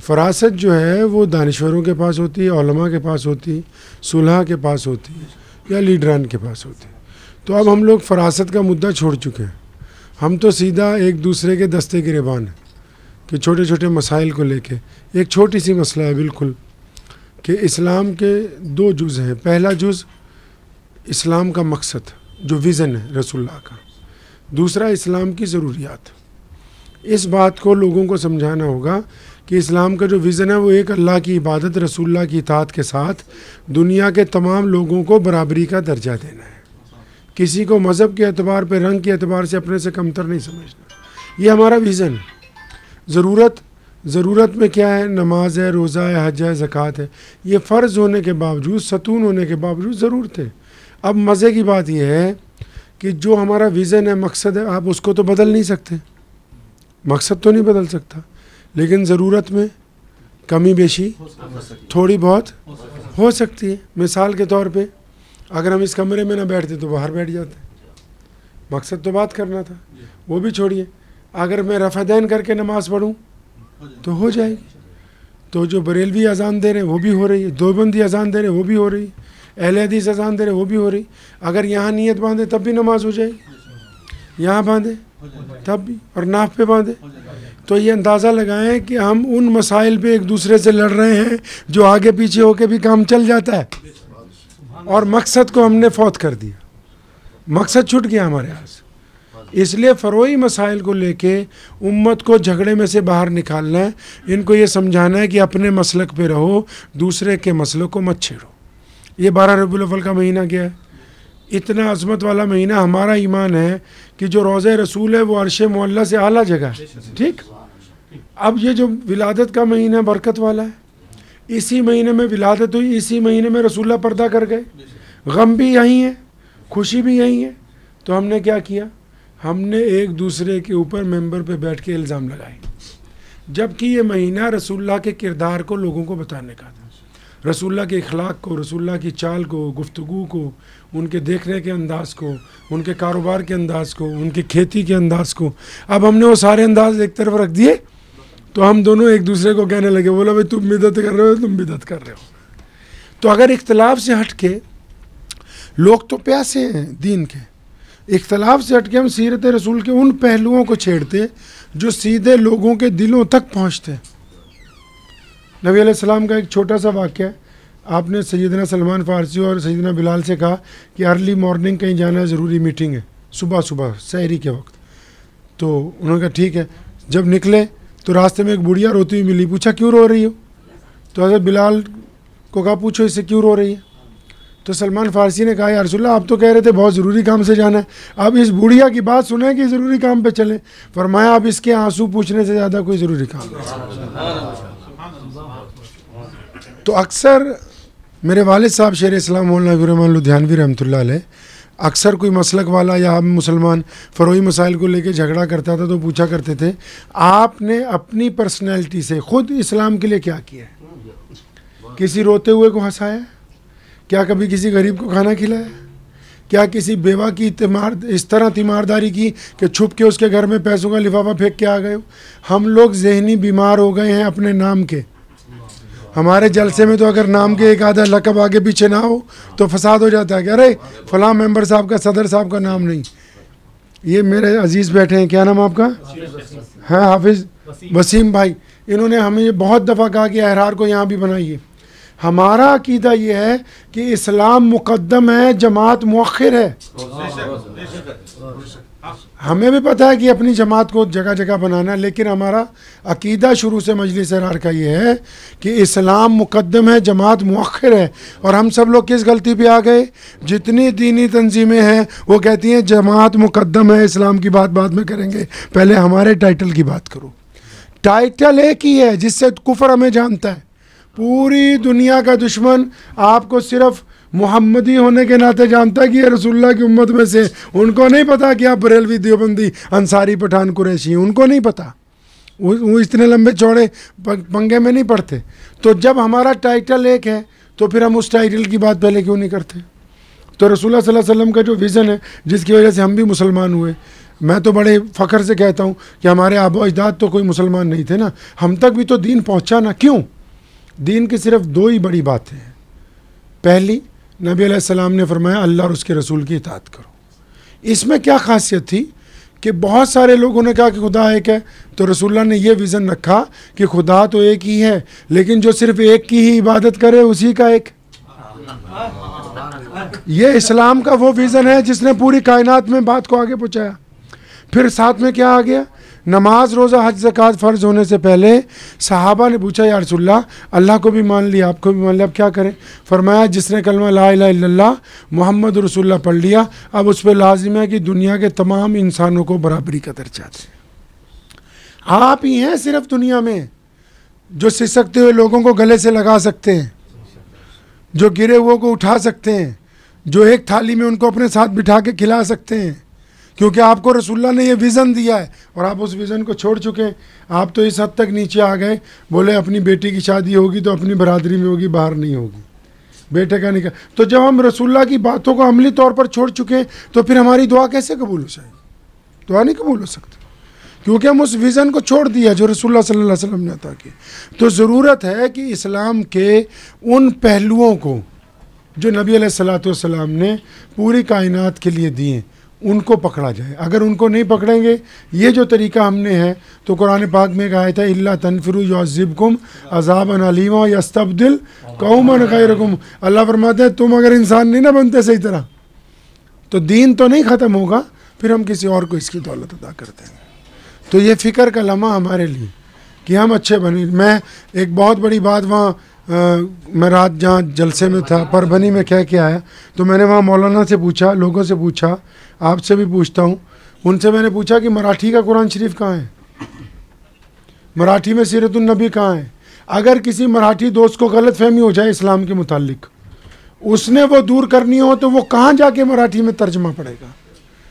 फरासत जो है, वो दानश्वरों के पास होती है ओलमा के पास होती है सुलह के पास होती है या लीडरान के पास होती। है तो अब हम लोग फरासत का मुद्दा छोड़ चुके हैं। हम तो सीधा एक दूसरे के दस्ते गिरबान हैं, कि छोटे छोटे मसाइल को लेके। एक छोटी सी मसला है बिल्कुल, कि इस्लाम के दो जुज़ हैं। पहला जुज़, इस्लाम का मकसद, जो विज़न है रसुल्ला का। दूसरा, इस्लाम की ज़रूरियात। इस बात को लोगों को समझाना होगा कि इस्लाम का जो विज़न है वो एक अल्लाह की इबादत रसुल्ला की इतात के साथ दुनिया के तमाम लोगों को बराबरी का दर्जा देना है। किसी को मज़हब के अतबार पर रंग के अतबार से अपने से कमतर नहीं समझना। ये हमारा विज़न है। ज़रूरत ज़रूरत में क्या है? नमाज़ है, रोज़ा है, हज है, ज़क़़त है। ये फ़र्ज़ होने के बावजूद, सतून होने के बावजूद ज़रूरत है। अब मज़े की बात यह है कि जो हमारा विज़न है, मकसद है, आप उसको तो बदल नहीं सकते। मकसद तो नहीं बदल सकता। लेकिन ज़रूरत में कमी बेशी, थोड़ी बहुत हो सकती है। मिसाल के तौर पे, अगर हम इस कमरे में ना बैठते तो बाहर बैठ जाते। मकसद तो बात करना था, वो भी छोड़िए। अगर मैं रफ़ादैन करके नमाज़ पढ़ूँ तो हो जाएगी। तो जो बरेलवी अजान दे रहे हैं, वो भी हो रही है। दोबंदी अजान दे रहे हैं, वो भी हो रही है। अहल हदीस अजान दे रहे हैं, वो भी हो रही अगर यहाँ नीयत बांधे, तब भी नमाज़ हो जाएगी। यहाँ बांधे, तब भी, और नाफ पे बांधे। तो ये अंदाज़ा लगाएँ कि हम उन मसाइल पे एक दूसरे से लड़ रहे हैं, जो आगे पीछे होके भी काम चल जाता है। और मकसद को हमने फौत कर दिया। मकसद छूट गया हमारे यहाँ से। इसलिए फ़रोई मसाइल को लेके उम्मत को झगड़े में से बाहर निकालना है। इनको ये समझाना है कि अपने मसलक पे रहो, दूसरे के मसलों को मत छेड़ो। ये बारह रबी का महीना क्या है। इतना अजमत वाला महीना हमारा ईमान है कि जो रोज़ रसूल है वो अरश मोल्ला से आला जगह है। ठीक? अब ये जो विलादत का महीना बरकत वाला है। इसी महीने में विलादत हुई, इसी महीने में रसूल्ला पर्दा कर गए। गम भी यहीं है, खुशी भी यहीं है। तो हमने क्या किया? हमने एक दूसरे के ऊपर मेंबर पे बैठ के इल्ज़ाम लगाए। जबकि ये महीना रसूल्ला के किरदार को लोगों को बताने का था। रसुल्ला के अखलाक को रसुल्ला की चाल को गुफ्तु को, उनके देखने के अंदाज को, उनके कारोबार के अंदाज को, उनकी खेती के अंदाज को। अब हमने वो सारे अंदाज एक तरफ़ रख दिए तो हम दोनों एक दूसरे को कहने लगे, बोला, भाई, तुम बिदत कर रहे हो, तुम बिदत कर रहे हो। तो अगर इख्तलाफ से हट के, लोग तो प्यासे हैं दीन के। इख्तलाफ से हट के हम सीरत रसूल के उन पहलुओं को छेड़ते, जो सीधे लोगों के दिलों तक पहुँचते नबी सलाम का एक छोटा सा वाक्य है। आपने सैदना सलमान फ़ारसी और सैदना बिलाल से कहा कि अर्ली मॉर्निंग कहीं जाना ज़रूरी मीटिंग है, सुबह सुबह, शहरी के वक्त। तो उन्होंने कहा, ठीक है, जब निकले तो रास्ते में एक बुढ़िया रोती हुई मिली, पूछा, क्यों रो रही हो? तो हज़रत बिलाल को कहा, पूछो, इससे क्यों रो रही है? तो सलमान फ़ारसी ने कहा यारसोल्ला आप तो कह रहे थे बहुत ज़रूरी काम से जाना है। अब इस बुढ़िया की बात सुने कि ज़रूरी काम पे चले। फरमाया, आप इसके आँसू पूछने से ज़्यादा कोई ज़रूरी काम नहीं तो अक्सर मेरे वालिद साहब शेर इस्लाम रहमान लुधियानवी रहमत अक्सर कोई मसलक वाला या हम मुसलमान फ़रोई मसाइल को लेकर झगड़ा करता था तो पूछा करते थे, आपने अपनी पर्सनैलिटी से ख़ुद इस्लाम के लिए क्या किया है? किसी रोते हुए को हंसाया क्या कभी किसी गरीब को खाना खिलाया क्या किसी बेवा की तिमार इस तरह तीमारदारी की कि छुप के उसके घर में पैसों का लिफाफा फेंक के आ गए हम लोग जहनी बीमार हो गए हैं अपने नाम के। हमारे जलसे में तो अगर नाम के एक आधा लकब आगे पीछे ना हो तो फसाद हो जाता है कि अरे, फलां मेंबर साहब का, सदर साहब का नाम नहीं। ये मेरे अज़ीज़ बैठे हैं। क्या नाम आपका? हाँ हाफिज़? वसीम भाई। इन्होंने हमें बहुत दफ़ा कहा कि अहरार को यहाँ भी बनाइए। हमारा अकीदा ये है कि इस्लाम मुकदम है, जमात मौखर है। हमें भी पता है कि अपनी जमात को जगह जगह बनाना है, लेकिन हमारा अकीदा शुरू से मजलिस सरार का ये है कि इस्लाम मुकदम है, जमात मौखर है, और हम सब लोग किस गलती पे आ गए? जितनी दीनी तंजीमें हैं, वो कहती हैं, जमात मुकदम है, इस्लाम की बात बाद में करेंगे। पहले हमारे टाइटल की बात करो। टाइटल एक ही है जिससे कुफर हमें जानता है। पूरी दुनिया का दुश्मन आपको सिर्फ़ मोहम्मदी होने के नाते जानता कि ये रसुल्ला की उम्मत में से उनको नहीं पता कि आप बरेलवी देवबंदी अंसारी पठान कुरैशी उनको नहीं पता। वो, इतने लंबे चौड़े पंगे में नहीं पड़ते तो जब हमारा टाइटल एक है तो फिर हम उस टाइटल की बात पहले क्यों नहीं करते? तो रसूल वसल्लम का जो विज़न है जिसकी वजह से हम भी मुसलमान हुए। मैं तो बड़े फ़ख्र से कहता हूँ कि हमारे आबो अजदाद तो कोई मुसलमान नहीं थे ना। हम तक भी तो दीन पहुँचा ना। क्यों? दीन की सिर्फ़ दो ही बड़ी बातें हैं। पहली नबी सलाम ने फरमाया, अल्लाह और उसके रसूल की इतात करो। इसमें क्या खासियत थी कि बहुत सारे लोगों ने कहा कि खुदा एक है तो रसुल्ला ने यह विज़न रखा कि खुदा तो एक ही है, लेकिन जो सिर्फ़ एक की ही इबादत करे, उसी का एक। ये इस्लाम का वो विज़न है जिसने पूरी कायनात में बात को आगे पहुँचाया। फिर साथ में क्या आ गया? नमाज़, रोज़ा, हज, ज़क़़त फ़र्ज़ होने से पहले सहाबा ने पूछा, या रसुल्ला अल्लाह को भी मान लिया, आपको भी मान लिया, अब क्या करें? फरमाया जिसने कलमा ला इला मोहम्मद रसुल्ला पढ़ लिया, अब उस पर लाजिम है कि दुनिया के तमाम इंसानों को बराबरी का दर्जा दे। आप ही हैं सिर्फ़ दुनिया में, जो सिसकते हुए लोगों को गले से लगा सकते हैं, जो गिरे हुए को उठा सकते हैं, जो एक थाली में उनको अपने साथ बिठा के खिला सकते हैं। क्योंकि आपको रसुल्ला ने ये विज़न दिया है और आप उस विज़न को छोड़ चुके हैं। आप तो इस हद तक नीचे आ गए, बोले अपनी बेटी की शादी होगी तो अपनी बरादरी में होगी, बाहर नहीं होगी। बेटे का निकाह तो जब हम रसुल्ला की बातों को अमली तौर पर छोड़ चुके हैं तो फिर हमारी दुआ कैसे कबूल हो जाएगी? दुआ नहीं कबूल हो सकती। क्योंकि हम उस विज़न को छोड़ दिया जो रसुल्ला सल्लल्लाहु अलैहि वसल्लम ने अता की तो ज़रूरत है कि इस्लाम के उन पहलुओं को जो नबी सलाम ने पूरी कायनात के लिए दिए उनको पकड़ा जाए। अगर उनको नहीं पकड़ेंगे, ये जो तरीका हमने है तो कुरान पाक में कहा था इल्ला तनफिर युज़िबकुम अजाबन अलीमा यस्तबदिल कौमन खैरकुम अल्लाह फरमाते हैं, तुम अगर इंसान नहीं ना बनते सही तरह तो दीन तो नहीं ख़त्म होगा, फिर हम किसी और को इसकी दौलत अदा कर देंगे तो ये फ़िक्र का लम्हा हमारे लिए कि हम अच्छे बने। मैं एक बहुत बड़ी बात वहाँ मैं रात जहाँ जलसे में था, परभनी में कह के आया। तो मैंने वहाँ मौलाना से पूछा, लोगों से पूछा, आपसे भी पूछता हूँ। उनसे मैंने पूछा कि मराठी का कुरान शरीफ कहाँ है? मराठी में सीरतुलनबी कहाँ है? अगर किसी मराठी दोस्त को गलत फहमी हो जाए इस्लाम के मुतालिक, उसने वो दूर करनी हो तो वो कहाँ जाके मराठी में तर्जमा पड़ेगा?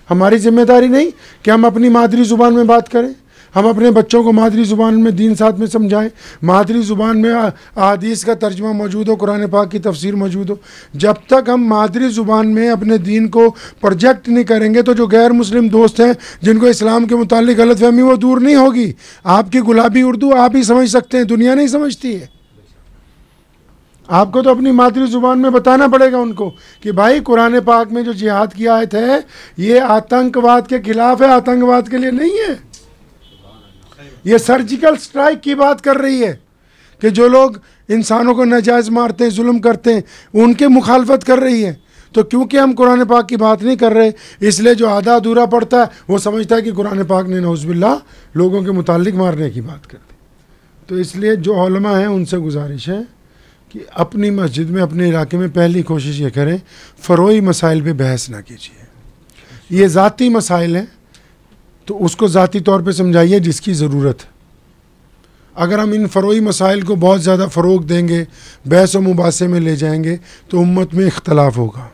हमारी ज़िम्मेदारी नहीं कि हम अपनी मादरी ज़ुबान में बात करें। हम अपने बच्चों को मादरी ज़ुबान में दीन साथ में समझाएँ। मादरी ज़ुबान में अदीस का तर्जमा मौजूद हो, कुरान पाक की तफसीर मौजूद हो। जब तक हम मादरी ज़ुबान में अपने दीन को प्रोजेक्ट नहीं करेंगे तो जो गैर मुस्लिम दोस्त हैं, जिनको इस्लाम के मुतालिक गलत फहमी वो दूर नहीं होगी। आपकी गुलाबी उर्दू आप ही समझ सकते हैं, दुनिया नहीं समझती है। आपको तो अपनी मातृ ज़ुबान में बताना पड़ेगा उनको कि भाई, कुरान पाक में जो जिहाद की आयत है, ये आतंकवाद के खिलाफ है, आतंकवाद के लिए नहीं है। ये सर्जिकल स्ट्राइक की बात कर रही है कि जो लोग इंसानों को नजायज़ मारते हैं, जुल्म करते हैं, उनके मुखालफत कर रही है। तो क्योंकि हम कुरान पाक की बात नहीं कर रहे, इसलिए जो आधा अधूरा पड़ता है, वो समझता है कि कुरान पाक ने नौजबिल्ला लोगों के मुतालिक मारने की बात कर दी। तो इसलिए जो ओलमा हैं, उनसे गुजारिश है कि अपनी मस्जिद में, अपने इलाके में पहली कोशिश ये करें फ़रोई मसाइल पर बहस ना कीजिए। ये ज़ाती मसाइल हैं तो उसको ज़ाती तौर पर समझाइए जिसकी ज़रूरत है। अगर हम इन फ़रोई मसाइल को बहुत ज़्यादा फ़रोग देंगे, बहस व मुबासे में ले जाएँगे तो उम्मत में इख्तलाफ होगा।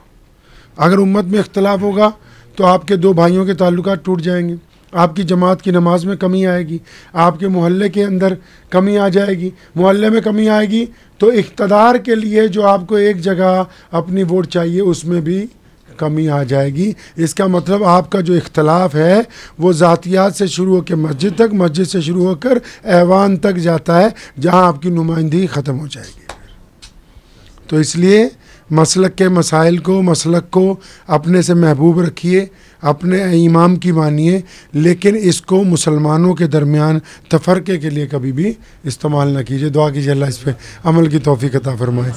अगर उम्मत में इख्तलाफ होगा तो आपके दो भाइयों के ताल्लुक टूट जाएँगे। आपकी जमात की नमाज़ में कमी आएगी, आपके मोहल्ले के अंदर कमी आ जाएगी। मोहल्ले में कमी आएगी तो इकतदार के लिए जो आपको एक जगह अपनी वोट चाहिए, उसमें भी कमी आ जाएगी। इसका मतलब आपका जो इख्तलाफ है, वो ज़ातियात से शुरू होकर मस्जिद तक, मस्जिद से शुरू होकर ऐवान तक जाता है, जहाँ आपकी नुमाइंदगी ख़त्म हो जाएगी। तो इसलिए मसलक के मसाइल को, मसलक को अपने से महबूब रखिए, अपने इमाम की मानिए, लेकिन इसको मुसलमानों के दरमियान तफरके के लिए कभी भी इस्तेमाल ना कीजिए। दुआ कीजिए अल्लाह इस पर अमल की तोफ़ी कता फरमाए।